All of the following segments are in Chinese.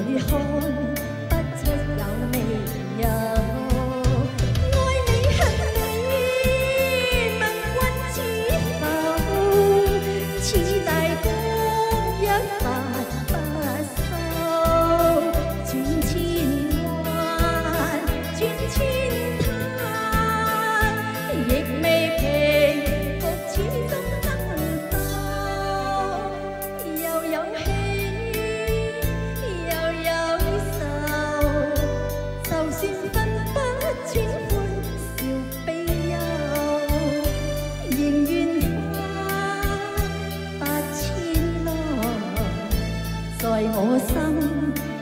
泪，看。我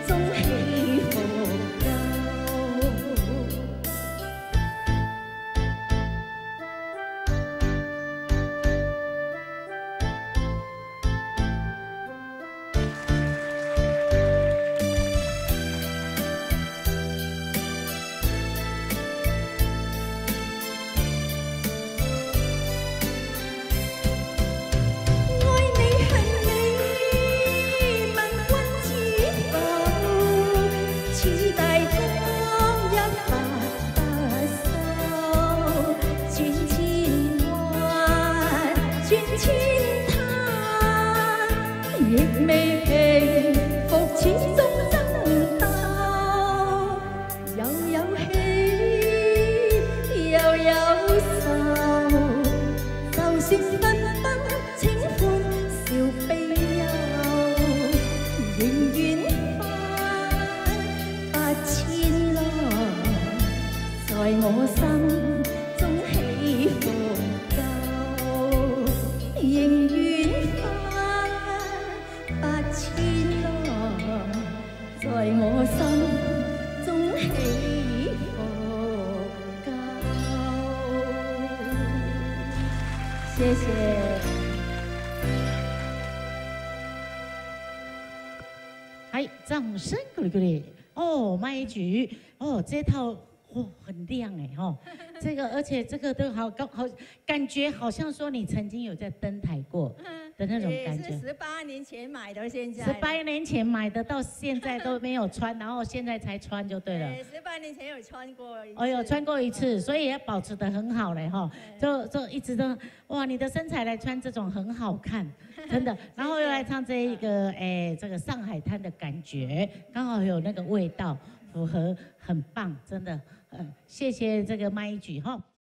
千叹，亦未平复，始终争斗，又有喜，又有愁。就算分分，请欢笑悲忧，仍愿花八千浪，在我心。 谢谢。嗨，掌声鼓励鼓励。哦，麦菊，哦，这套哦很亮哎哦，这个而且这个都好高好，感觉好像说你曾经有在登台过。的那种感觉。十八年前买的，现在。十八年前买的，到现在都没有穿，然后现在才穿就对了。十八年前有穿过。哦，有穿过一次，所以也保持的很好嘞哈。就就一直都，哇，你的身材来穿这种很好看，真的。然后又来唱这一个，哎，这个上海滩的感觉，刚好有那个味道，符合，很棒，真的。嗯，谢谢这个麦一举哈。